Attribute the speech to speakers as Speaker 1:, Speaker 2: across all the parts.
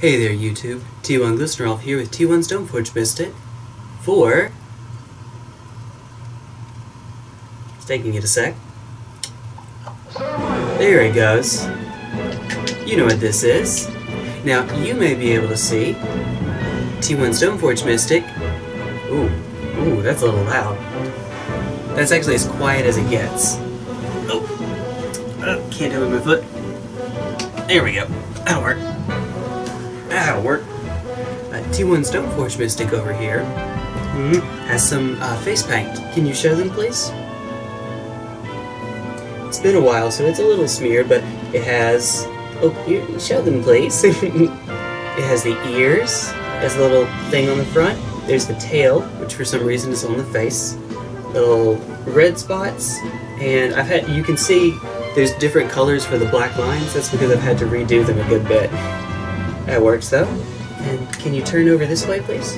Speaker 1: Hey there, YouTube. T1 GlistenerElf here with T1 Stoneforge Mystic for. It's taking it a sec. There it goes. You know what this is. Now, you may be able to see T1 Stoneforge Mystic. Ooh, ooh, that's a little loud. That's actually as quiet as it gets. Oh, oh can't do it with my foot. There we go. That'll work. That'll work. Uh, T1 Stoneforge Mystic over here mm, has some uh, face paint. Can you show them, please? It's been a while, so it's a little smeared, but it has... Oh, you show them, please. it has the ears, has a little thing on the front. There's the tail, which for some reason is on the face. Little red spots, and I've had... You can see there's different colors for the black lines. That's because I've had to redo them a good bit. That works though. And can you turn over this way, please?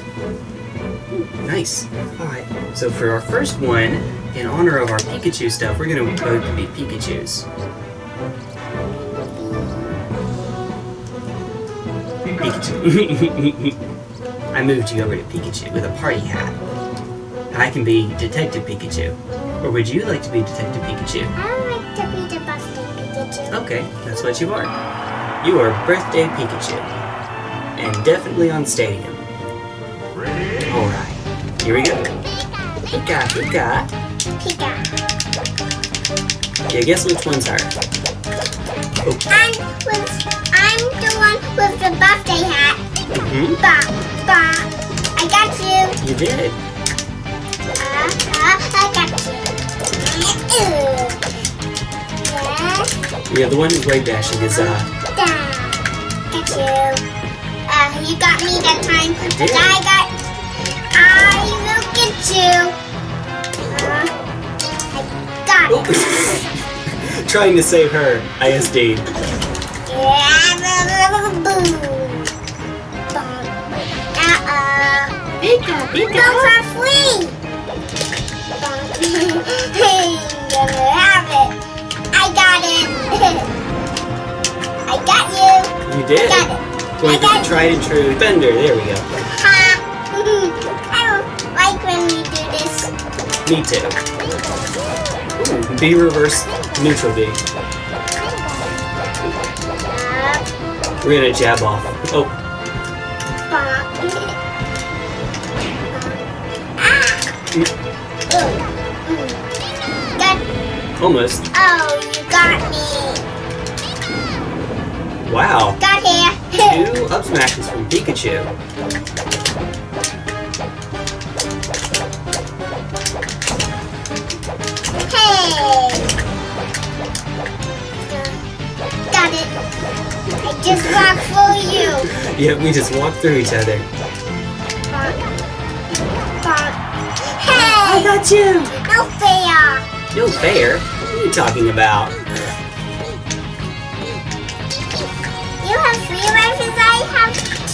Speaker 1: Ooh, nice. Alright, so for our first one, in honor of our Pikachu stuff, we're gonna both be Pikachus. Pikachu. I moved you over to Pikachu with a party hat. I can be Detective Pikachu. Or would you like to be Detective Pikachu?
Speaker 2: I would like to be the birthday Pikachu.
Speaker 1: Okay, that's what you are. You are Birthday Pikachu. And definitely on Stadium. Alright, here we go. Pika, Pika.
Speaker 2: Pika.
Speaker 1: Yeah, guess which one's her? Oh,
Speaker 2: I'm with I'm the one with the birthday hat.
Speaker 1: hmm
Speaker 2: Ba ba. I got you.
Speaker 1: you did.
Speaker 2: Uh, uh, I got you. Yeah.
Speaker 1: Yeah, the one who's wave dashing is, uh,
Speaker 2: Da. Got you. Uh, you got me that time.
Speaker 1: I did.
Speaker 2: But I got. I will get you. Uh, I got it.
Speaker 1: oh. trying to save her, ISD.
Speaker 2: Yeah, boom. Uh-oh.
Speaker 1: Pika,
Speaker 2: Go for free. hey, gonna have it. I got it. I got you.
Speaker 1: You did.
Speaker 2: Got it.
Speaker 1: Going for the tried and true thunder. There we go.
Speaker 2: Ha. I don't like when we do this.
Speaker 1: Me too. Ooh, B reverse neutral B. We're gonna jab off. Oh,
Speaker 2: ah. Mm.
Speaker 1: Almost.
Speaker 2: Oh, you got me.
Speaker 1: Wow.
Speaker 2: Got here.
Speaker 1: Two up smashes from Pikachu.
Speaker 2: Hey! Got it. I just walked for you.
Speaker 1: Yep, we just walked through each other.
Speaker 2: Bonk. Bonk. Hey!
Speaker 1: I got you!
Speaker 2: No fair.
Speaker 1: No fair. What are you talking about?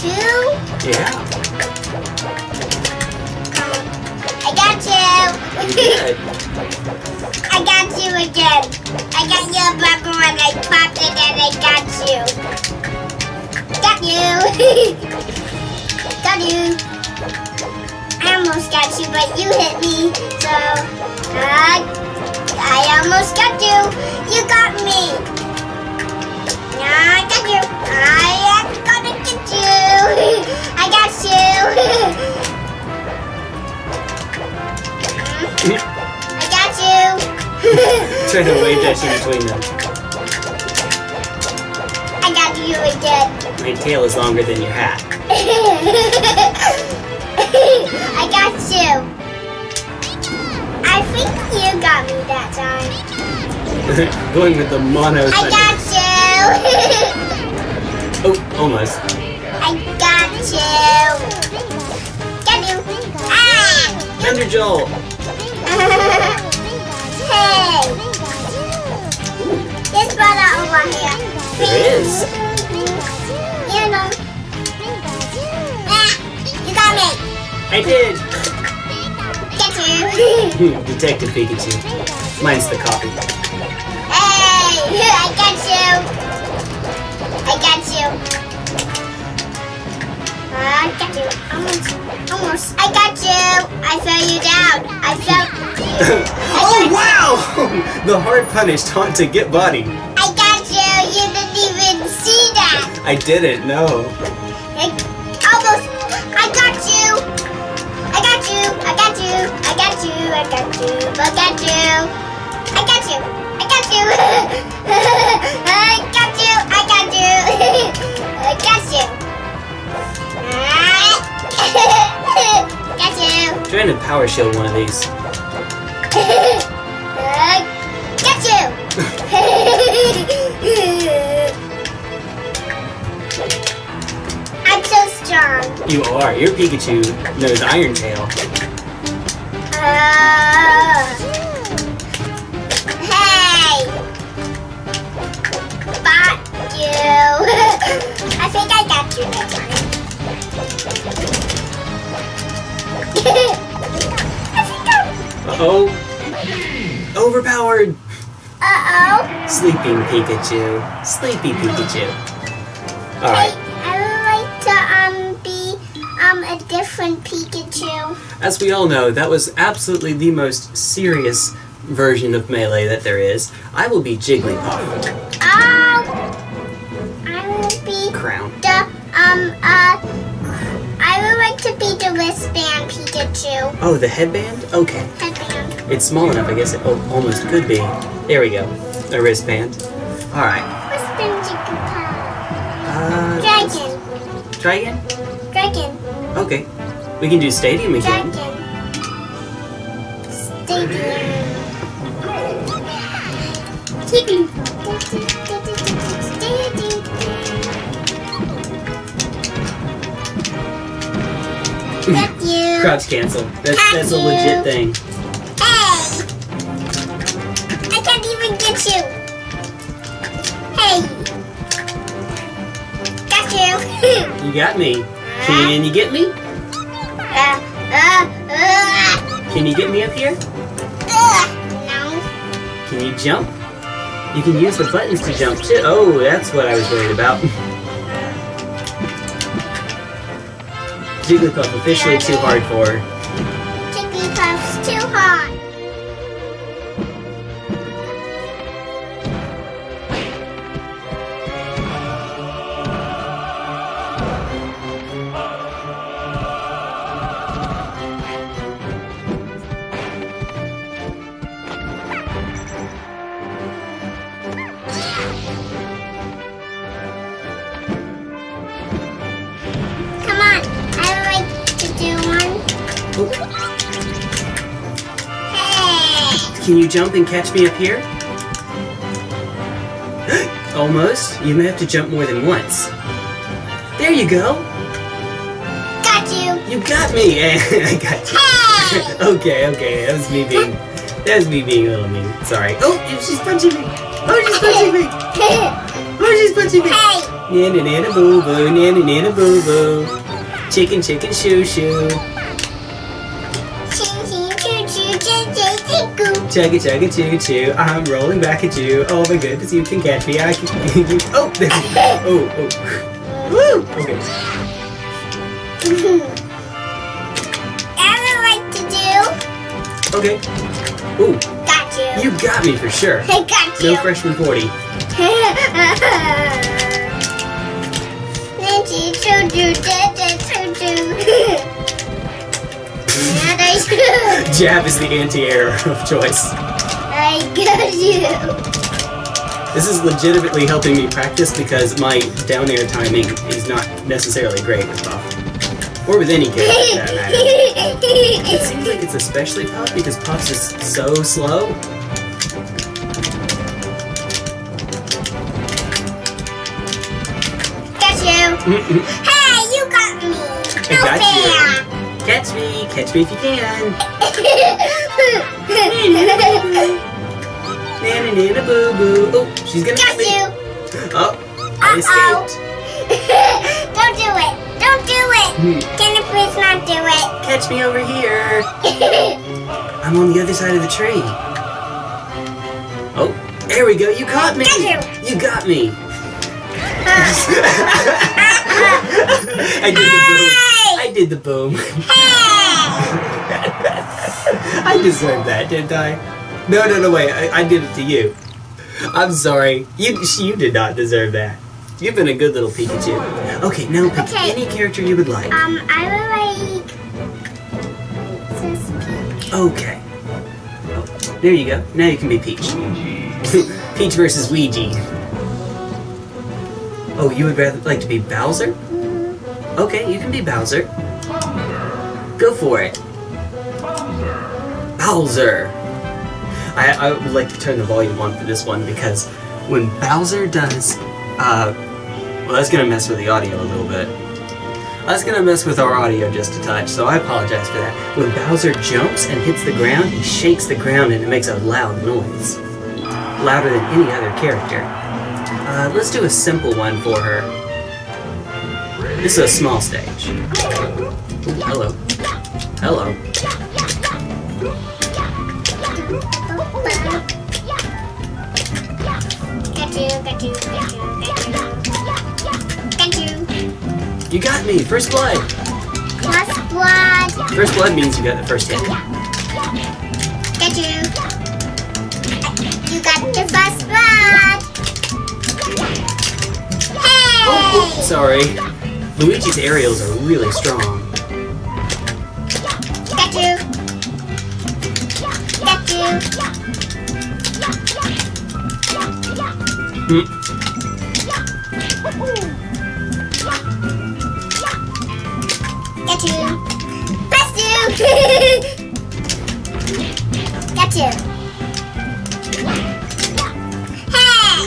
Speaker 2: Two.
Speaker 1: Yeah,
Speaker 2: I got
Speaker 1: you
Speaker 2: you. I got you again. I got your bubble and I popped it and I got you. Got you. got you. I almost got you, but you hit me. So, uh, I almost got you. You got
Speaker 1: between them.
Speaker 2: I got you again.
Speaker 1: My tail is longer than your hat.
Speaker 2: I got you. I think you got me that time.
Speaker 1: Going with the mono
Speaker 2: I
Speaker 1: thunder.
Speaker 2: got you.
Speaker 1: Oh, almost.
Speaker 2: I got you. Got you. Ah!
Speaker 1: Thunder Jolt.
Speaker 2: hey, over here.
Speaker 1: There is.
Speaker 2: You know. You got me.
Speaker 1: I did.
Speaker 2: Get you.
Speaker 1: Detective Pikachu. Mine's the copy.
Speaker 2: Hey, I got you. I got you. I got you. Almost. Almost. I got you. I fell you down. I fell. you.
Speaker 1: oh wow! the hard punish taunt to get body.
Speaker 2: I didn't
Speaker 1: know.
Speaker 2: I, almost. I got you. I got you. I got you. I got you. I got you. I got you. I got you. I got you. I got you. I got you. I got you. got you.
Speaker 1: Trying to power shield one of these.
Speaker 2: I got you.
Speaker 1: You are. Your Pikachu knows Iron Tail.
Speaker 2: Uh, hey! Bought you! I think I got you that time. I think I'm...
Speaker 1: Uh oh. Overpowered.
Speaker 2: Uh-oh.
Speaker 1: Sleeping Pikachu. Sleepy Pikachu. Alright.
Speaker 2: Different Pikachu.
Speaker 1: As we all know, that was absolutely the most serious version of Melee that there is. I will be Jigglypuff.
Speaker 2: Oh! I will be
Speaker 1: Crown.
Speaker 2: the um uh I would like to be the wristband Pikachu
Speaker 1: Oh, the headband? Okay.
Speaker 2: headband.
Speaker 1: It's small enough, I guess it almost could be. There we go. A wristband. Alright.
Speaker 2: Wristband Jigglypuff.
Speaker 1: Uh,
Speaker 2: Dragon.
Speaker 1: try again?
Speaker 2: Dragon.
Speaker 1: Okay. We can do Stadium again.
Speaker 2: Stadium. Stadium. Got you.
Speaker 1: Crouch cancel. That's, that's a legit thing.
Speaker 2: Hey! I can't even get you. Hey! Got you.
Speaker 1: You got me. Can you get me? Can you get me up here?
Speaker 2: No.
Speaker 1: Can you jump? You can use the buttons to jump too. Oh, that's what I was worried about. Jigglypuff officially too hard for.
Speaker 2: Jigglypuff's too hot.
Speaker 1: Can you jump and catch me up here? Almost. You may have to jump more than once. There you go.
Speaker 2: Got you.
Speaker 1: You got me. I got you.
Speaker 2: Hey!
Speaker 1: okay, okay. That was me being. That was me being a little mean. Sorry. Oh, she's punching me. Oh, she's punching me. Oh, she's punching me.
Speaker 2: hey!
Speaker 1: Nana nana boo boo, nana nana boo boo. Chicken chicken shoo shoo.
Speaker 2: Ching goo.
Speaker 1: Chugga chugga choo choo. I'm rolling back at you. Oh my goodness, you can catch me. I can. Oh, there. Oh, oh. Woo. Okay.
Speaker 2: I would like to do.
Speaker 1: Okay. Ooh,
Speaker 2: Got you.
Speaker 1: you got me for sure.
Speaker 2: I got you.
Speaker 1: No freshman 40.
Speaker 2: Nancy, choo choo, da
Speaker 1: Jab is the anti-air of choice.
Speaker 2: I got you.
Speaker 1: This is legitimately helping me practice because my down air timing is not necessarily great with Puff. Or with any character for that matter. It seems like it's especially Puff because Puff's is so slow.
Speaker 2: got you.
Speaker 1: Mm-mm.
Speaker 2: Hey, you got me.
Speaker 1: I
Speaker 2: No
Speaker 1: got you. Catch me, catch me if you can. Nana nana boo boo. Oh, she's gonna get me.
Speaker 2: you.
Speaker 1: Oh, I
Speaker 2: Uh-oh.
Speaker 1: escaped.
Speaker 2: Don't do it. Don't do it.
Speaker 1: Hmm.
Speaker 2: Can you please not do it?
Speaker 1: Catch me over here. I'm on the other side of the tree. Oh, there we go. You caught me.
Speaker 2: Got
Speaker 1: You got me. I did the boom. I did the boom. I deserved that, didn't I? No, no, no, wait. I, I did it to you. I'm sorry. You you did not deserve that. You've been a good little Pikachu. Okay, now pick
Speaker 2: Okay.
Speaker 1: any character you would like.
Speaker 2: Um, I would like.
Speaker 1: Okay. There you go. Now you can be Peach. Peach versus Luigi. Oh, you would rather like to be Bowser? Okay, you can be Bowser. Go for it. Bowser. I, I would like to turn the volume on for this one because when Bowser does, uh, well, that's gonna mess with the audio a little bit. That's gonna mess with our audio just a touch, so I apologize for that. When Bowser jumps and hits the ground, he shakes the ground and it makes a loud noise. Louder than any other character. Uh, let's do a simple one for her. This is a small stage. Ooh, hello. Hello.
Speaker 2: You, got
Speaker 1: me! First blood!
Speaker 2: Plus blood.
Speaker 1: First blood means you got the first hit.
Speaker 2: You. You got the first Hey!
Speaker 1: Sorry. Luigi's aerials are really strong.
Speaker 2: Got you. Got you.
Speaker 1: Hmm.
Speaker 2: Got you. Press you. Got you. Hey!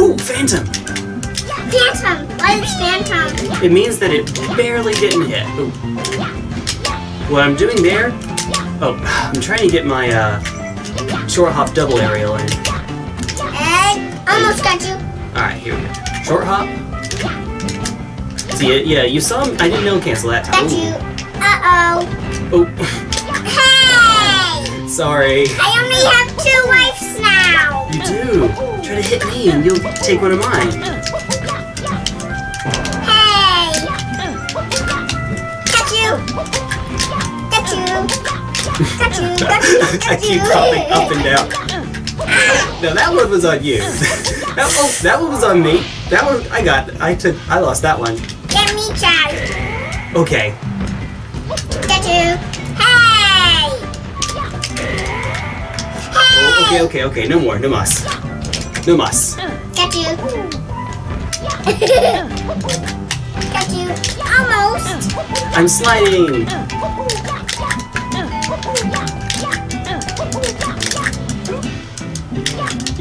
Speaker 1: Ooh, Phantom!
Speaker 2: Phantom. What is Phantom?
Speaker 1: It means that it barely didn't hit. Ooh. What I'm doing there... Oh, I'm trying to get my, uh, short hop double aerial in.
Speaker 2: And almost got you.
Speaker 1: Alright, here we go. Short hop. See, yeah, you saw him. I didn't know cancel that time.
Speaker 2: Got you. Uh-oh.
Speaker 1: Oh,
Speaker 2: Hey!
Speaker 1: sorry.
Speaker 2: I only have two lives now.
Speaker 1: You do. Try to hit me and you'll take one of mine. I keep popping up and down. Now that one was on you. that, oh, that one was on me. That one I got. I took. I lost that one.
Speaker 2: Get me charged.
Speaker 1: Okay.
Speaker 2: Got you. Hey!
Speaker 1: Oh,
Speaker 2: Hey!
Speaker 1: okay. Okay. Okay. No more. No mas. No mas.
Speaker 2: Got you. Got you. Almost.
Speaker 1: I'm sliding.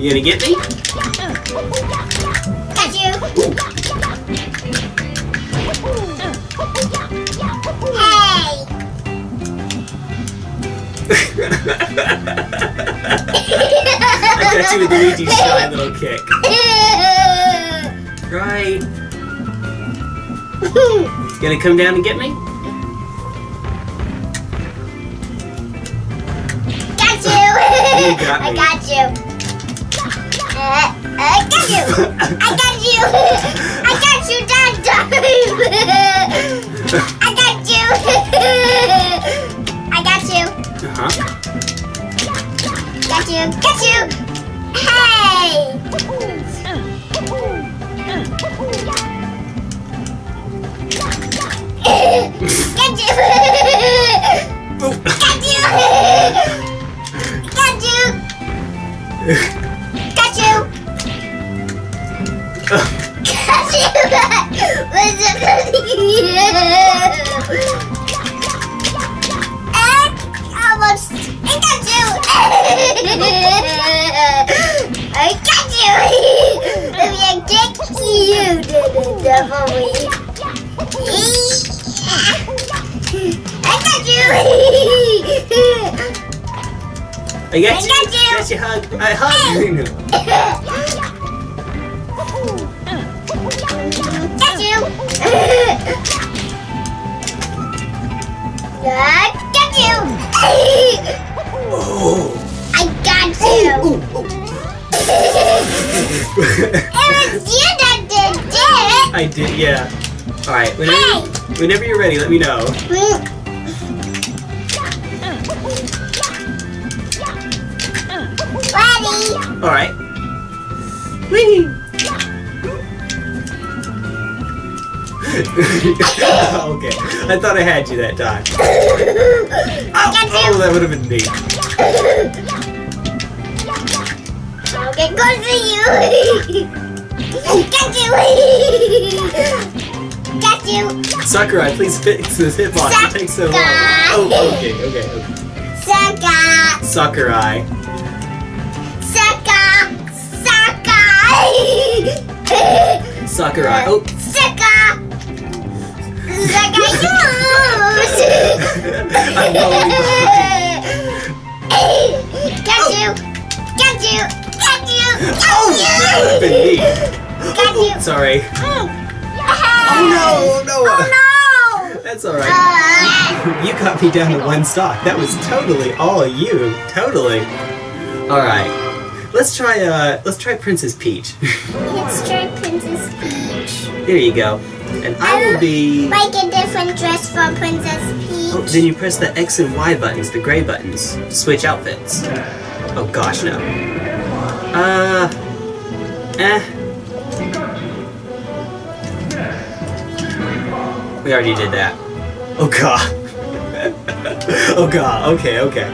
Speaker 1: You gonna get me?
Speaker 2: Got you. Hey!
Speaker 1: I got you with Luigi's shy little kick. Right. Gonna come down and get me?
Speaker 2: got you.
Speaker 1: You got
Speaker 2: I got you. I got you. I got you. I got you that time. I got you. I got you.
Speaker 1: Uh-huh.
Speaker 2: Got you. Got you. Hey! Got you. Got you. Got you. And almost. I got you. I got you. Let me get you, definitely. I got you.
Speaker 1: I got
Speaker 2: I
Speaker 1: you.
Speaker 2: got you.
Speaker 1: I got you hug. I hug you.
Speaker 2: I got you.
Speaker 1: Oh.
Speaker 2: I got you.
Speaker 1: Ooh, ooh.
Speaker 2: It was you that did it.
Speaker 1: I did, yeah. Alright, whenever,
Speaker 2: Hey!
Speaker 1: whenever you're ready, let me know.
Speaker 2: Ready?
Speaker 1: Alright. Whee! okay, I thought I had you that time. Oh, oh that would have been neat.
Speaker 2: Okay, go to you. Got you. Got you.
Speaker 1: Sakurai, please fix this hitbox. It takes so long. Oh, okay, okay, okay. Sakurai.
Speaker 2: Saka. Saka.
Speaker 1: Sakurai. Oh,
Speaker 2: Saka. Saka.
Speaker 1: I'm following behind.
Speaker 2: Got you. Got you. Got you.
Speaker 1: Oh, that would have.
Speaker 2: Got you.
Speaker 1: Sorry.
Speaker 2: Oh
Speaker 1: no, no.
Speaker 2: Oh no.
Speaker 1: That's alright.
Speaker 2: Uh,
Speaker 1: You got me down to one stock. That was totally all you. Totally. Alright. Let's try uh let's try Princess Peach.
Speaker 2: let's try Princess Peach.
Speaker 1: there you go. And I will be
Speaker 2: Like a different dress for Princess Peach.
Speaker 1: Oh, then you press the X and Y buttons, the gray buttons, to switch outfits. Oh gosh, no. Uh eh. We already did that. Oh god. oh god, okay, okay.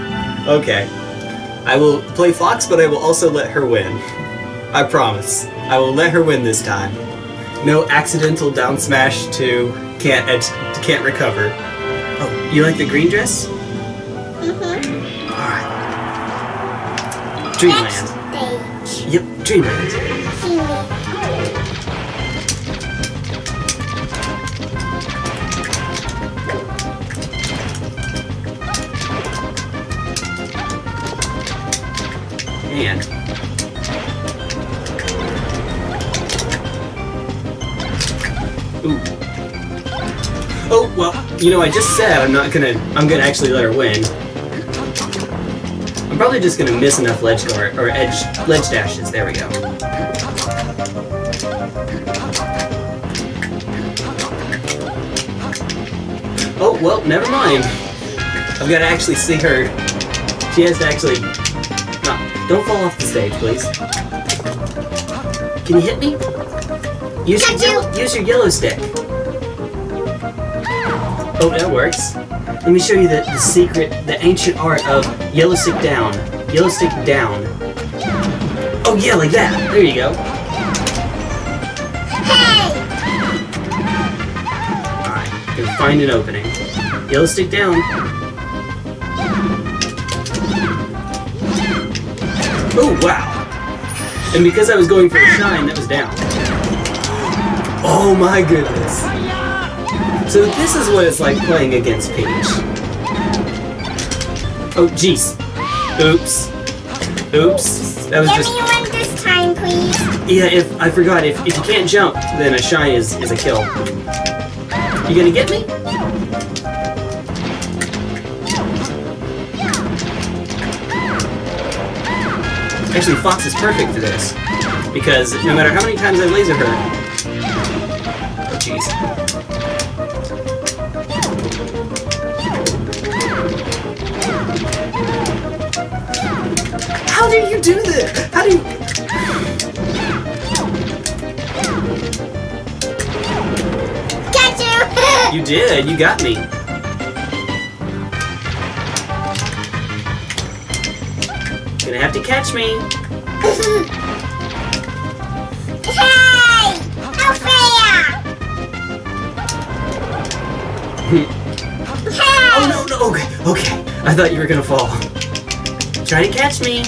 Speaker 1: Okay. I will play Fox, but I will also let her win. I promise. I will let her win this time. No accidental down smash to can't edge, can't recover. Oh, you like the green dress?
Speaker 2: Mm-hmm.
Speaker 1: Alright. Dreamland. Yep, Dreamland. And Ooh. Oh well, you know I just said I'm not gonna I'm gonna actually let her win. I'm probably just gonna miss enough ledge guard or edge ledge dashes. There we go. Oh well, never mind. I've got to actually see her. She has to actually. Don't fall off the stage, please. Can you hit me? Use your
Speaker 2: you.
Speaker 1: yellow, use your yellow stick. Oh, that works. Let me show you the, the secret, the ancient art of yellow stick down. Yellow stick down. Oh yeah, like that. There you go.
Speaker 2: Hey!
Speaker 1: Alright, gonna find an opening. Yellow stick down. Oh wow. And because I was going for the shine, that was down. Oh my goodness. So this is what it's like playing against Peach. Oh jeez. Oops. Oops. That was
Speaker 2: Give
Speaker 1: just
Speaker 2: me one this time, please.
Speaker 1: yeah, if I forgot, if, if you can't jump, then a shine is, is a kill. You gonna get me? Actually, Fox is perfect for this. Because no matter how many times I laser her... Oh, jeez. How do you do this? How do you...
Speaker 2: Got you!
Speaker 1: You did, you got me. Catch me.
Speaker 2: hey! How fair! hey!
Speaker 1: Oh no, no, okay, okay. I thought you were gonna fall. Try to catch me.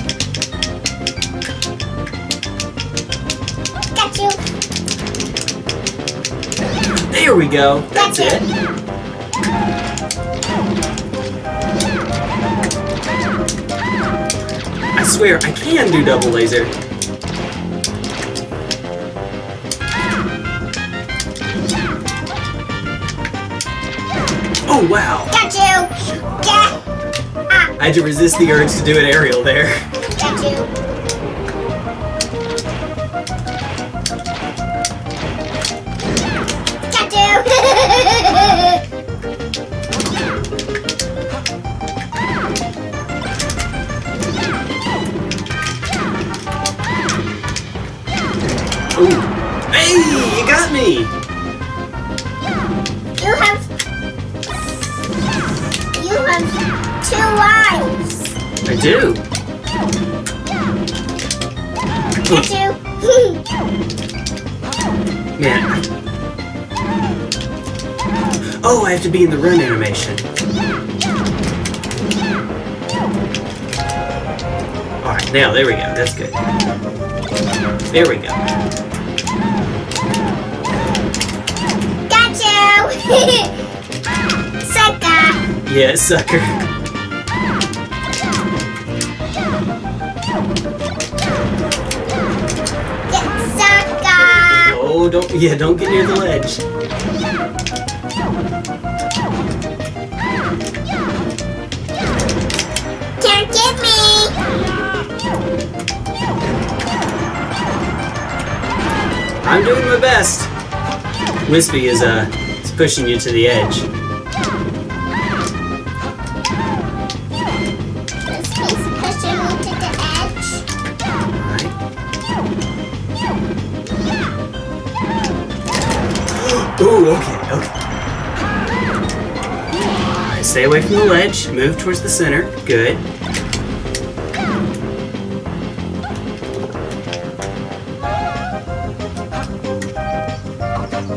Speaker 2: Got you!
Speaker 1: There we go. That's
Speaker 2: Gotcha.
Speaker 1: it. Swear, I can do double laser. Oh wow!
Speaker 2: Got you! Got, ah,
Speaker 1: I had to resist the urge to do an aerial there.
Speaker 2: Got you!
Speaker 1: Me!
Speaker 2: You have. You have two lives.
Speaker 1: I do.
Speaker 2: Get you.
Speaker 1: Man. Oh, I have to be in the run animation. Alright, now there we go. That's good. There we go. Yeah, sucker. Oh, don't. Yeah, don't get near the ledge.
Speaker 2: Can't get me.
Speaker 1: I'm doing my best. Whispy is uh is pushing you to the edge. Stay away from the ledge. Move towards the center. Good.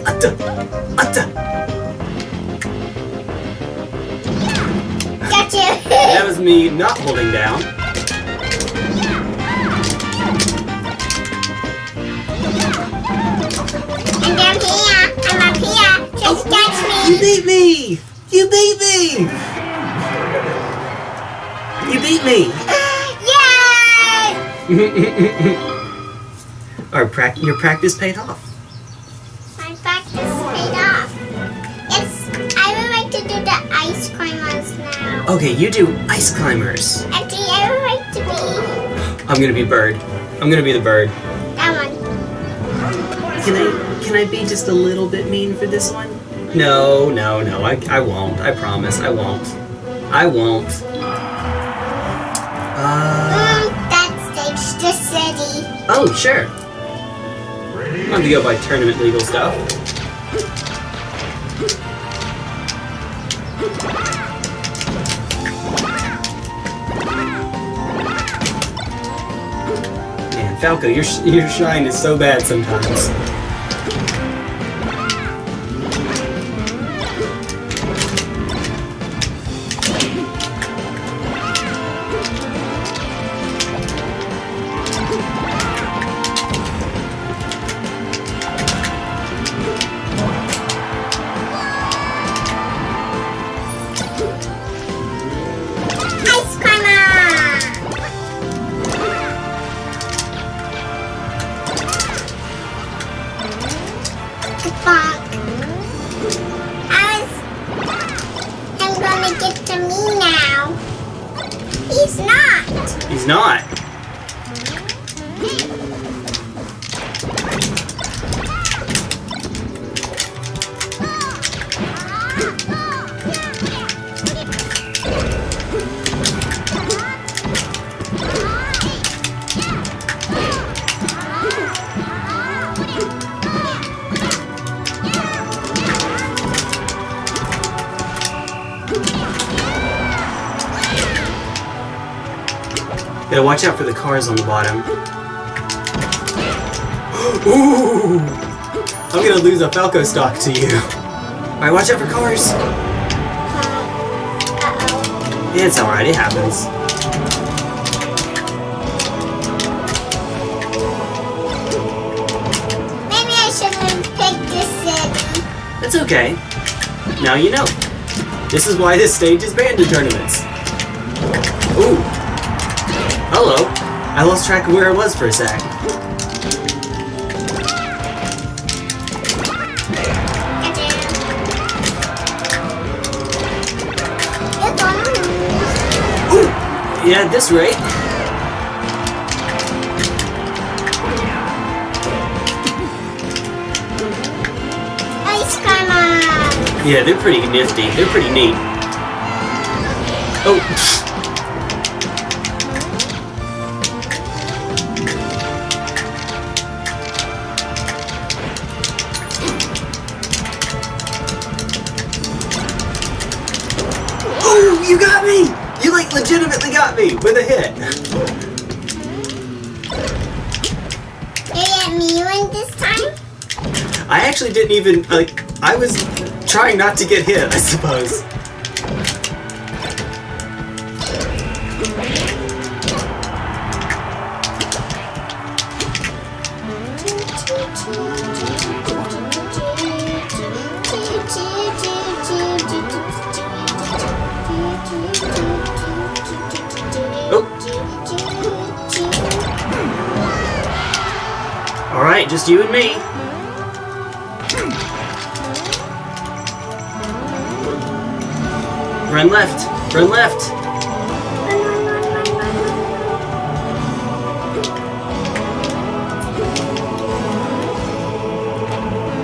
Speaker 1: Atta! Atta!
Speaker 2: Got you.
Speaker 1: That was me not holding down.
Speaker 2: And I'm here. I'm up here. Just oh, catch
Speaker 1: You
Speaker 2: me.
Speaker 1: beat me! You beat me! You beat me!
Speaker 2: Yay!
Speaker 1: Our prac- your practice paid off.
Speaker 2: My practice paid off. Yes, I would like to do the ice cream ones now.
Speaker 1: Okay, you do ice climbers.
Speaker 2: Actually, I would like to be
Speaker 1: I'm gonna be bird. I'm gonna be the bird.
Speaker 2: that one.
Speaker 1: Can I can I be just a little bit mean for this one? No, no, no. I, I won't. I promise. I won't. I won't. Uh
Speaker 2: Mm, that stage, the city.
Speaker 1: oh sure. I'm gonna go by tournament legal stuff. Man, Falco, your sh- your shine is so bad sometimes.
Speaker 2: He's not.
Speaker 1: Gotta watch out for the cars on the bottom. Ooh! I'm gonna lose a Falco stock to you. Alright, watch out for cars. Yeah, it's alright, it happens.
Speaker 2: Maybe I shouldn't pick this city.
Speaker 1: That's okay. Now you know. This is why this stage is banned in tournaments. Ooh. I lost track of where I was for a sec. Yeah, this
Speaker 2: climber.
Speaker 1: Yeah, they're pretty nifty. They're pretty neat. Oh. Didn't even like. I was trying not to get hit. I suppose.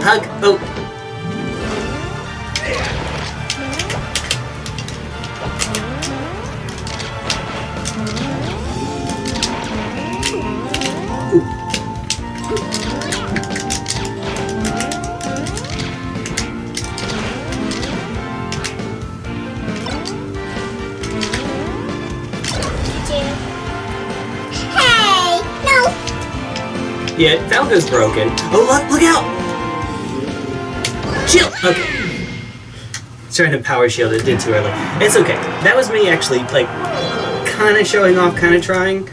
Speaker 1: Hug. Oh. Yeah, Falco's broken. Oh, look! Look out! Shield. Okay. Trying to power shield. It did too early. It's okay. That was me actually, like, kind of showing off, kind of trying.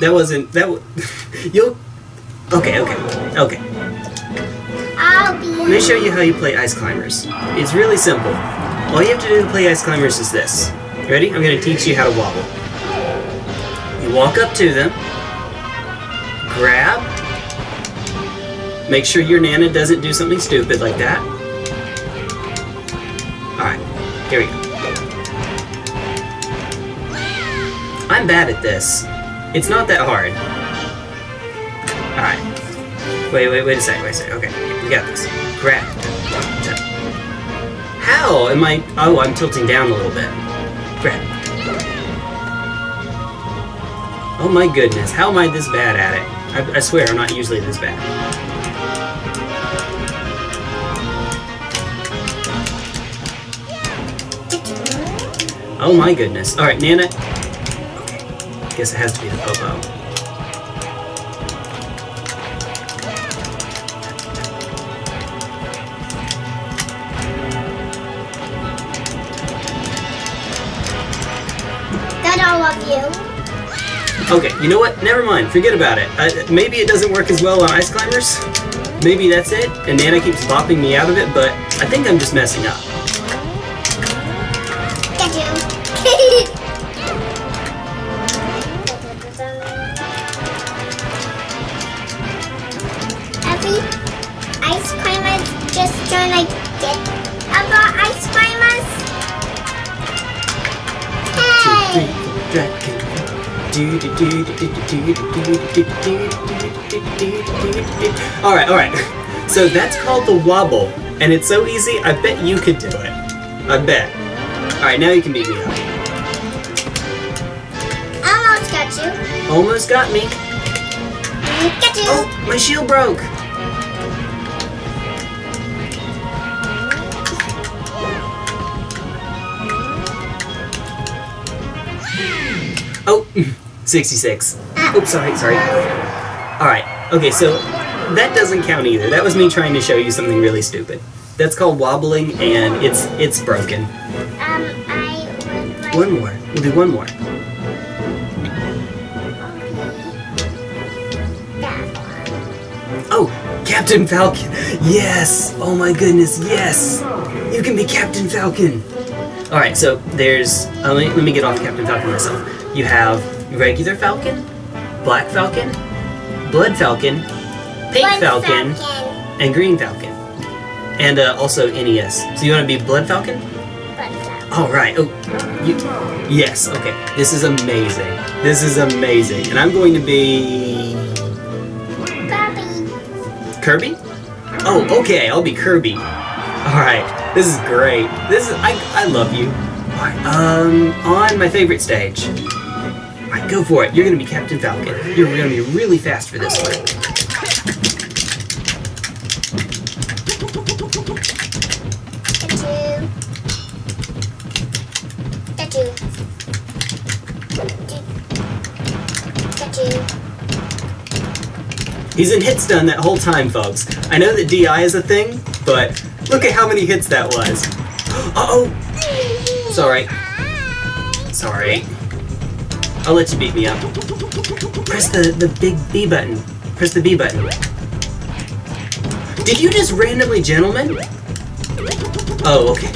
Speaker 1: That wasn't. That. W- You'll. Okay. Okay. Okay.
Speaker 2: I'll be.
Speaker 1: Let me show you how you play Ice Climbers. It's really simple. All you have to do to play Ice Climbers is this. Ready? I'm going to teach you how to wobble. You walk up to them, grab, make sure your Nana doesn't do something stupid like that. Here we go. I'm bad at this. It's not that hard. Alright. Wait, wait, wait a second, wait a second. Okay, we got this. Grab. How am I? Oh, I'm tilting down a little bit. Grab. Oh my goodness, how am I this bad at it? I, I swear I'm not usually this bad. Oh my goodness. Alright, Nana. Okay. Guess it has to be the Popo.
Speaker 2: Got all of you.
Speaker 1: Okay, you know what? Never mind. Forget about it. Uh, maybe it doesn't work as well on ice climbers. Maybe that's it, and Nana keeps bopping me out of it, but I think I'm just messing up. All right. Alright. So that's called the wobble, and it's so easy. I bet you could do it. I bet. All right, now you can beat me up.
Speaker 2: Almost got you.
Speaker 1: Almost got me.
Speaker 2: Got you.
Speaker 1: Oh, my shield broke. Oh, 66. Oops, sorry, sorry. Alright, okay, so that doesn't count either. That was me trying to show you something really stupid. That's called wobbling, and it's it's broken.
Speaker 2: Um, I like
Speaker 1: One more. We'll do one more. Oh, Captain Falcon. Yes. Oh my goodness. Yes. You can be Captain Falcon. All right. So there's. Uh, let, me, let me get off Captain Falcon myself. You have regular Falcon, Black Falcon, Blood Falcon, Pink. Falcon,
Speaker 2: Falcon.
Speaker 1: and Green Falcon, and uh, also NES. So you want to be Blood Falcon?
Speaker 2: Blood Falcon.
Speaker 1: All right. Oh, you. Yes. Okay. This is amazing. This is amazing, and I'm going to be.
Speaker 2: Bobby.
Speaker 1: Kirby? Oh, okay, I'll be Kirby. Alright, this is great. This is I I love you. Alright, um on my favorite stage. Go for it. You're going to be Captain Falcon. You're going to be really fast for this one. He's in hit stun that whole time, folks. I know that DI is a thing, but look at how many hits that was. Uh-oh! It's alright. I'll let you beat me up. Press the, the big B button. Press the B button. Did you just randomly gentleman? Oh, okay.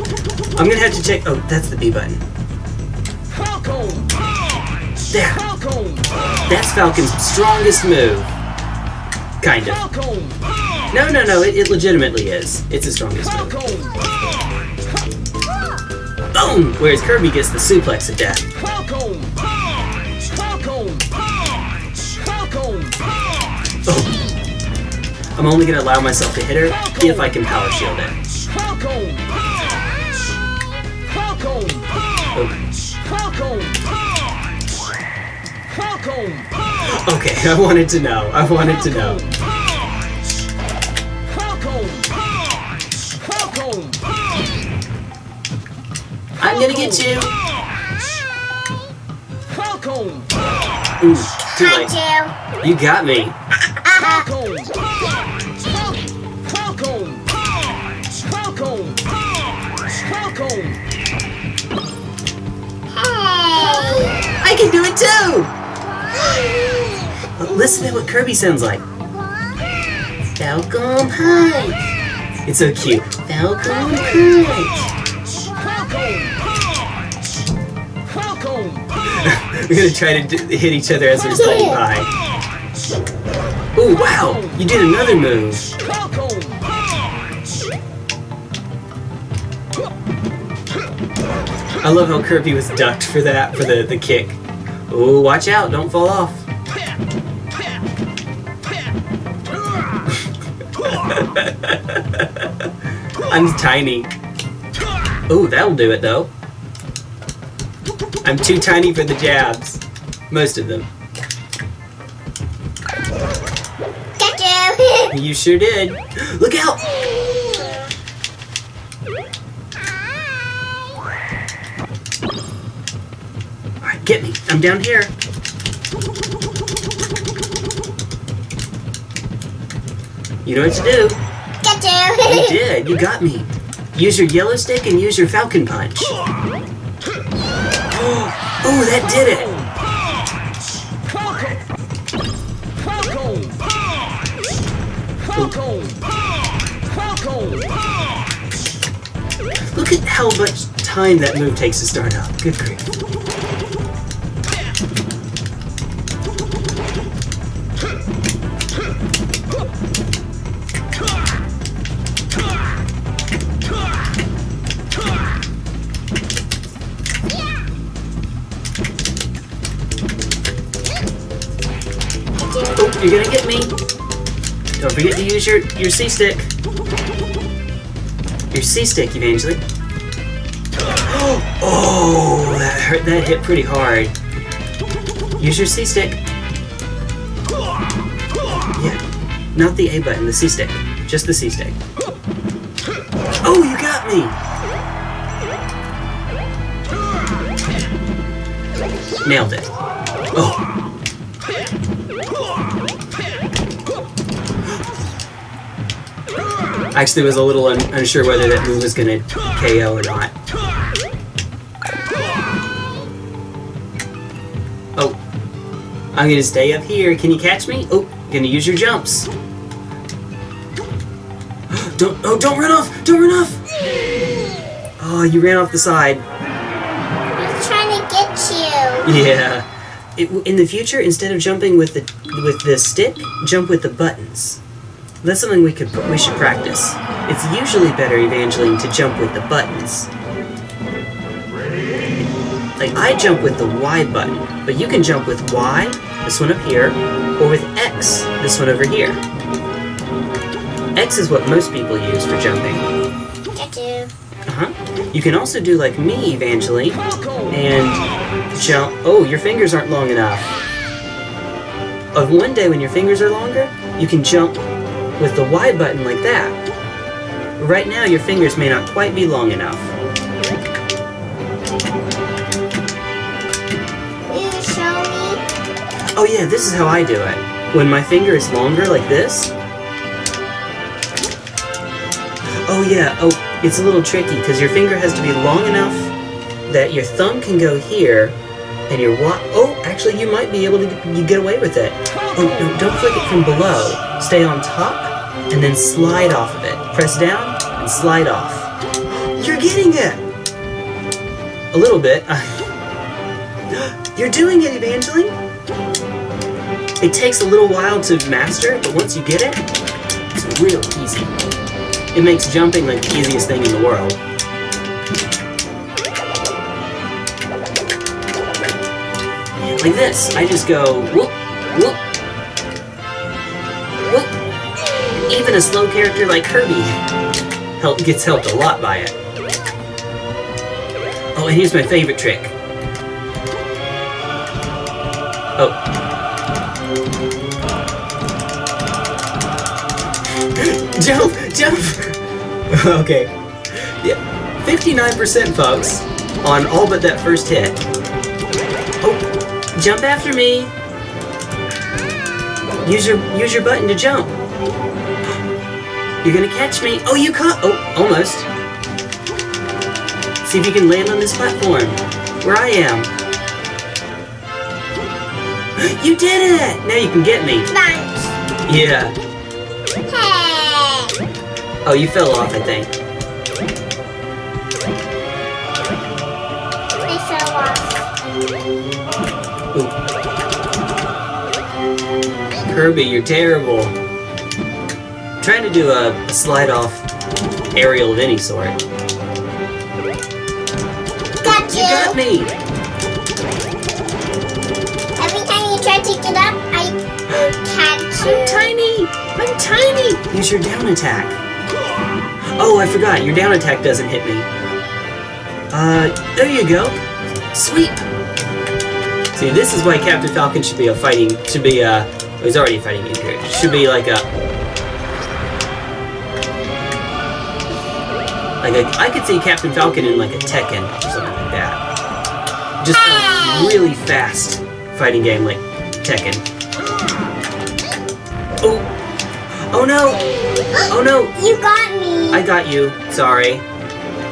Speaker 1: I'm gonna have to check. Oh, that's the B button. There. That's Falcon's strongest move. Kind of. No, no, no, it, it legitimately is. It's his strongest move. Boom! Whereas Kirby gets the suplex of death. I'm only gonna allow myself to hit her See if I can power shield it.
Speaker 3: Falcon punch. Falcon
Speaker 1: Oh.
Speaker 3: punch. Falcon punch. Falcon punch.
Speaker 1: Okay, I wanted to know. I wanted to know.
Speaker 3: Falcon punch. Falcon punch.
Speaker 1: I'm gonna get you. Ooh, too late. You got me. can do it too! But listen to what Kirby sounds like. Falcon Punch! It's so cute. Falcon Punch! We're gonna try to hit each other as we're sliding by. Oh wow! You did another move. I love how Kirby was ducked for that, for the, the kick. Oh, watch out, don't fall off. I'm tiny. Oh, that'll do it though. I'm too tiny for the jabs. Most of them.
Speaker 2: Got you.
Speaker 1: You sure did. Look out! Get me. I'm down here. You know what to do.
Speaker 2: Got
Speaker 1: You
Speaker 2: you.
Speaker 1: did. You got me. Use your yellow stick and use your falcon punch. Oh, that did it. Look at how much time that move takes to start up. Good grief. You're gonna get me. Don't forget to use your, your C-stick. Your C-stick, Evangeline. Oh, that hurt. That hit pretty hard. Use your C-stick. Yeah, not the A button, the C-stick. Just the C-stick. Oh, you got me! Nailed it. Oh. Actually, was a little un- unsure whether that move was gonna KO or not. Oh, I'm gonna stay up here. Can you catch me? Oh, gonna use your jumps. Don't, oh, don't run off! Don't run off! Oh, you ran off the side.
Speaker 2: I'm trying to get you.
Speaker 1: Yeah. It, in the future, instead of jumping with the with the stick, jump with the buttons. That's something we could we should practice. It's usually better, Evangeline, to jump with the buttons. Like I jump with the Y button, but you can jump with Y, this one up here, or with X, this one over here. X is what most people use for jumping.
Speaker 2: You.
Speaker 1: Uh-huh. You can also do like me, Evangeline, and jump. Oh, your fingers aren't long enough. Of one day when your fingers are longer, you can jump with the Y button like that. Right now, your fingers may not quite be long enough.
Speaker 2: You show me?
Speaker 1: Oh yeah, this is how I do it. when my finger is longer like this. Oh yeah, oh, it's a little tricky because your finger has to be long enough that your thumb can go here and your wa- Oh, actually, you might be able to you get away with it. Oh, no, don't flick it from below. Stay on top and then slide off of it. Press down and slide off. You're getting it! A little bit. You're doing it, Evangeline! It takes a little while to master, but once you get it, it's real easy. It makes jumping like the easiest thing in the world. Like this. I just go whoop, whoop, Even a slow character like Kirby help, gets helped a lot by it. Oh, and here's my favorite trick. Oh. jump! Jump! okay. Yeah. 59% folks on all but that first hit. Oh, jump after me. Use your use your button to jump. You're gonna catch me. Oh, you caught. Oh, almost. See if you can land on this platform where I am. You did it! Now you can get me.
Speaker 2: Lunch.
Speaker 1: Yeah.
Speaker 2: Hey.
Speaker 1: Oh, you fell off, I think.
Speaker 2: I fell off.
Speaker 1: Ooh. Kirby, you're terrible. Trying to do a, a slide off aerial of any sort.
Speaker 2: Got
Speaker 1: You got me!
Speaker 2: Every time you try to get up, I catch you.
Speaker 1: I'm tiny! I'm tiny! Use your down attack. Oh, I forgot. Your down attack doesn't hit me. Uh, there you go. Sweep! See, this is why Captain Falcon should be a fighting, should be a, oh, he's already a fighting character. Should be like a, like a, I could see Captain Falcon in like a Tekken or something like that. Just a oh! really fast fighting game like Tekken. Oh! Oh no! Oh no!
Speaker 2: You got me.
Speaker 1: I got you. Sorry.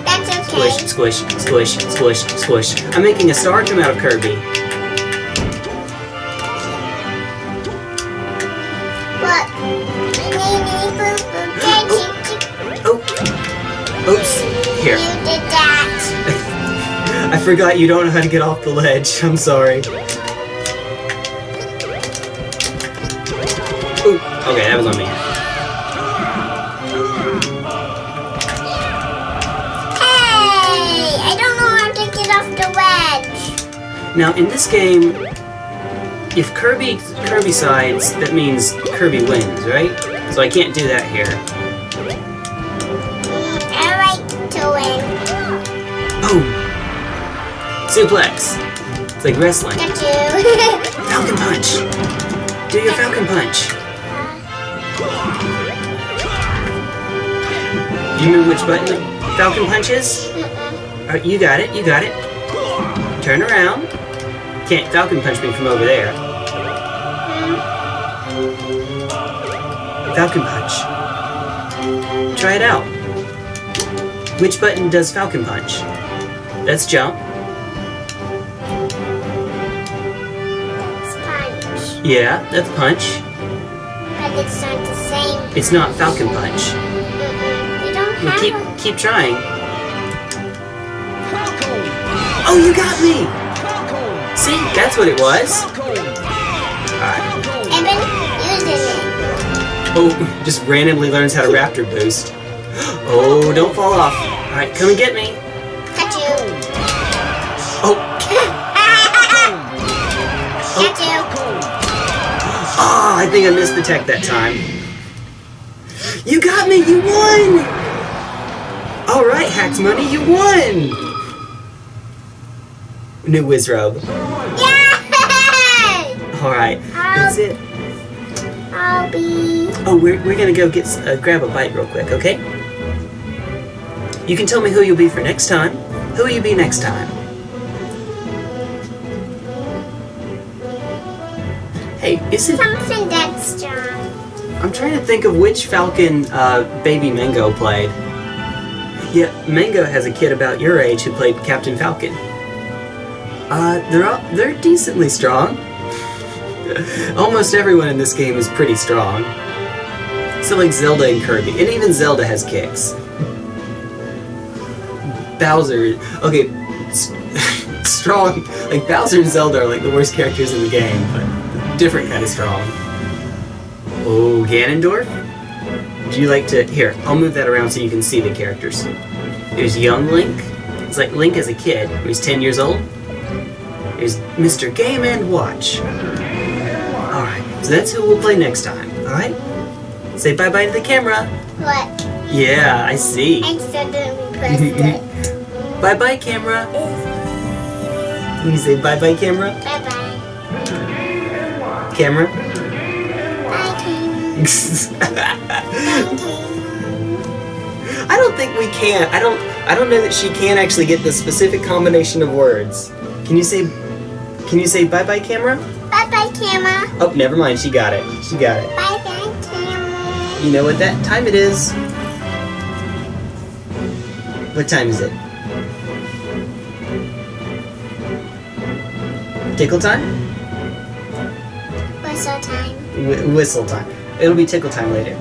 Speaker 2: That's okay.
Speaker 1: Squish, squish, squish, squish, squish. I'm making a star come out of Kirby. I forgot you don't know how to get off the ledge. I'm sorry. Ooh. Okay, that was on me.
Speaker 2: Hey! I don't know how to get off the wedge.
Speaker 1: Now, in this game, if Kirby Kirby sides, that means Kirby wins, right? So I can't do that here. Suplex. It's like wrestling. Falcon punch. Do your Falcon punch. You remember which button the Falcon punch is? Alright, you got it. You got it. Turn around. Can't Falcon punch me from over there. Falcon punch. Try it out. Which button does Falcon punch? That's jump. Yeah, that's punch.
Speaker 2: But it's not the same.
Speaker 1: It's not Falcon punch.
Speaker 2: Mm-mm. You don't
Speaker 1: Well,
Speaker 2: have
Speaker 1: keep
Speaker 2: a...
Speaker 1: keep trying.
Speaker 3: Falcon!
Speaker 1: Oh, you got me!
Speaker 3: Falcon!
Speaker 1: See, that's what it was.
Speaker 3: Falcon!
Speaker 1: Alright.
Speaker 2: I've using it.
Speaker 1: Oh, just randomly learns how to Raptor boost. Oh, don't fall off. Alright, come and get me. Oh, I think I missed the tech that time. You got me, you won! Alright, Hax Money, you won! New Wizzrobe.
Speaker 2: Yay!
Speaker 1: Alright, that's it.
Speaker 2: I'll be...
Speaker 1: Oh, we're, we're gonna go get uh, grab a bite real quick, okay? You can tell me who you'll be for next time. Who will you be next time? Hey, is it?
Speaker 2: Something that's strong.
Speaker 1: I'm trying to think of which Falcon uh, Baby Mango played. Yeah, Mango has a kid about your age who played Captain Falcon. Uh, they're all, they're decently strong. Almost everyone in this game is pretty strong. So like Zelda and Kirby, and even Zelda has kicks. Bowser, okay, strong. Like Bowser and Zelda are like the worst characters in the game, but different kind of strong. Oh, Ganondorf? Would you like to? Here, I'll move that around so you can see the characters. There's young Link. It's like Link as a kid. He's 10 years old. There's Mr. Game and Watch. Alright, so that's who we'll play next time, alright? Say bye bye to the camera.
Speaker 2: What?
Speaker 1: Yeah, I see.
Speaker 2: I suddenly pressed it.
Speaker 1: Bye bye, camera. Can you say bye bye, camera?
Speaker 2: Bye bye.
Speaker 1: Camera? I don't think we can. I don't. I don't know that she can actually get the specific combination of words. Can you say? Can you say bye bye, camera?
Speaker 2: Bye bye, camera.
Speaker 1: Oh, never mind. She got it. She got it.
Speaker 2: Bye bye, camera.
Speaker 1: You know what that time it is? What time is it? Tickle time?
Speaker 2: Whistle time.
Speaker 1: Wh- whistle time. It'll be tickle time later.